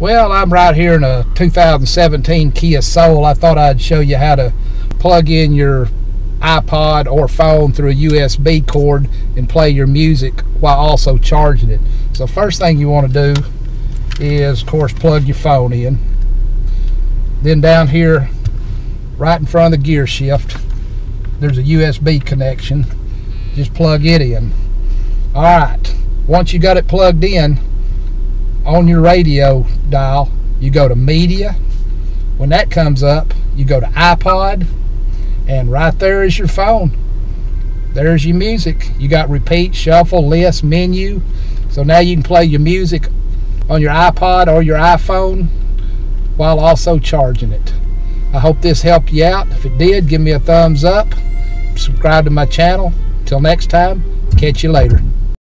Well, I'm right here in a 2017 Kia Soul. I thought I'd show you how to plug in your iPod or phone through a USB cord and play your music while also charging it. So first thing you want to do is, of course, plug your phone in. Then down here, right in front of the gear shift, there's a USB connection. Just plug it in. All right, once you got it plugged in, on your radio dial, you go to media. When that comes up, you go to iPod, and right there is your phone. There's your music. You got repeat, shuffle, list, menu. So now you can play your music on your iPod or your iPhone while also charging it. I hope this helped you out. If it did, give me a thumbs up. Subscribe to my channel. Till next time, catch you later.